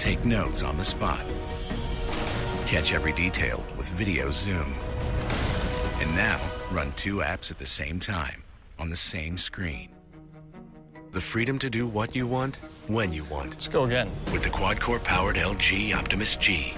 Take notes on the spot. Catch every detail with video zoom. And now, run two apps at the same time on the same screen. The freedom to do what you want, when you want. Let's go again. With the quad core powered LG Optimus G.